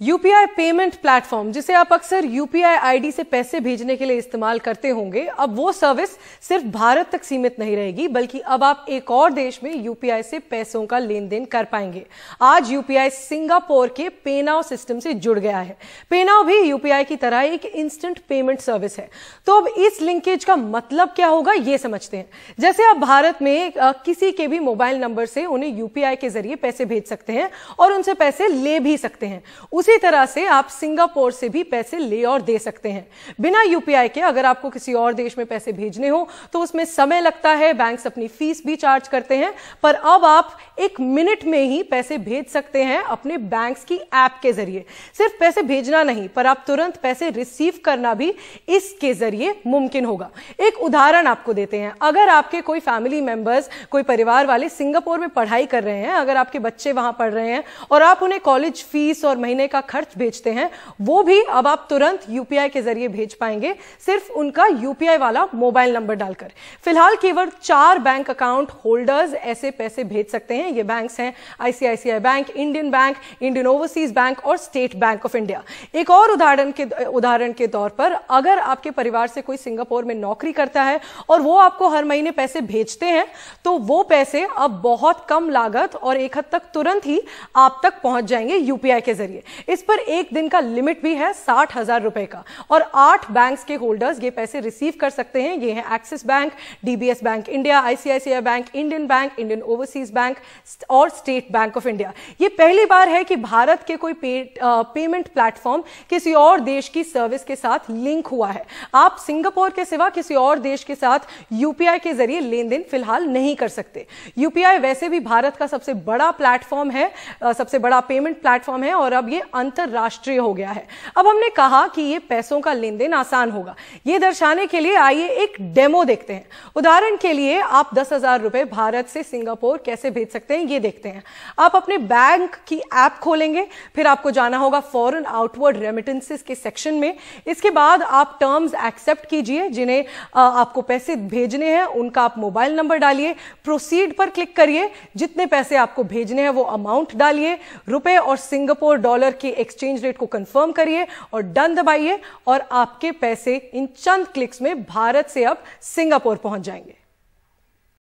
UPI payment platform, जिसे आप अक्सर यूपीआई आईडी से पैसे भेजने के लिए इस्तेमाल करते होंगे, अब वो सर्विस सिर्फ़ भारत तक सीमित नहीं रहेगी, बल्कि अब आप एक और देश में यूपीआई से पैसों का लेन देन कर पाएँगे। आज यूपीआई सिंगापुर के पेनाव सिस्टम से जुड़ गया है। पेनाव भी यूपीआई की तरह एक इंस्टेंट पेमेंट सर्विस है। तो अब इस लिंकेज का मतलब क्या होगा, ये समझते हैं। जैसे आप भारत में किसी के भी मोबाइल नंबर से उन्हें यूपीआई के ज़रिए पैसे भेज सकते हैं और उनसे पैसे ले भी सकते हैं। उसी उसी तरह से आप सिंगापुर से भी पैसे ले और दे सकते हैं। बिना यूपीआई के अगर आपको किसी और देश में पैसे भेजने हो तो उसमें समय लगता है बैंक्स अपनी फ़ीस भी चार्ज करते हैं, पर अब आप एक मिनट में ही पैसे भेज सकते हैं अपने बैंक्स की ऐप के ज़रिए। सिर्फ़ पैसे भेजना नहीं, पर आप तुरंत पैसे रिसीव करना भी इसके ज़रिए मुमकिन होगा। एक उदाहरण आपको देते हैं। अगर आपके कोई फैमिली मेंबर्स कोई परिवार वाले सिंगापुर में पढ़ाई कर रहे हैं, अगर आपके बच्चे वहाँ पढ़ रहे हैं, और आप उन्हें कॉलेज फ़ीस और महीने का खर्च भेजते हैं, वो भी अब आप तुरंत यूपीआई के ज़रिए भेज पाएँगे। सिर्फ़ उनका यूपीआई वाला मोबाइल नंबर डालकर। फ़िलहाल केवल चार बैंक अकाउंट होल्डर्स ऐसे पैसे भेज सकते हैं। ये बैंक्स हैं ICICI bank Indian bank Indian overseas bank और स्टेट बैंक ऑफ़ इंडिया एक और उदाहरण के उदाहरण के तौर पर, अगर आपके परिवार से कोई सिंगापुर में नौकरी करता है और वो आपको हर महीने पैसे भेजते हैं तो वो पैसे अब बहुत कम लागत और एक हद तक तुरंत ही आप तक पहुँच जाएँगे यूपीआई के ज़रिए। इस पर एक दिन का लिमिट भी है साठ हज़ार रुपए का। और आठ बैंक्स के होल्डर्स ये पैसे रिसीव कर सकते हैं। ये है Axis bank DBS bank India ICICI bank Indian bank Indian overseas bank और स्टेट बैंक ऑफ़ इंडिया ये पहली बार है कि भारत के कोई पे, आ, पेमेंट प्लेटफॉर्म किसी और देश की सर्विस के साथ लिंक हुआ है। आप सिंगापुर के सिवा किसी और देश के साथ यूपीआई के ज़रिए लेन देन फ़िलहाल नहीं कर सकते। यूपीआई वैसे भी भारत का सबसे बड़ा प्लेटफॉर्म है सबसे बड़ा पेमेंट प्लेटफॉर्म है और अब ये अंतरराष्ट्रीय हो गया है। अब हमने कहा कि ये पैसों का लेन देन आसान होगा। ये दर्शाने के लिए आइए एक डेमो देखते हैं। उदाहरण के लिए आप दस हज़ार रुपए भारत से सिंगापुर कैसे भेज सकते हैं, ये देखते हैं। आप अपने बैंक की ऐप खोलेंगे, फिर आपको जाना होगा फॉरन आउटवर्ड रेमिटेंसेस के सेक्शन में। इसके बाद आप टर्म्स एक्सेप्ट कीजिए, जिन्हें आपको पैसे भेजने हैं, उनका आप मोबाइल नंबर डालिए, प्रोसीड पर क्लिक करिए। जितने पैसे आपको भेजने हैं, वो अमाउंट डालिए। रुपए और सिंगापुर डॉलर के एक्सचेंज रेट को कंफर्म करिए और डन दबाइए और आपके पैसे इन चंद क्लिक्स में भारत से अब सिंगापुर पहुँच जाएँगे।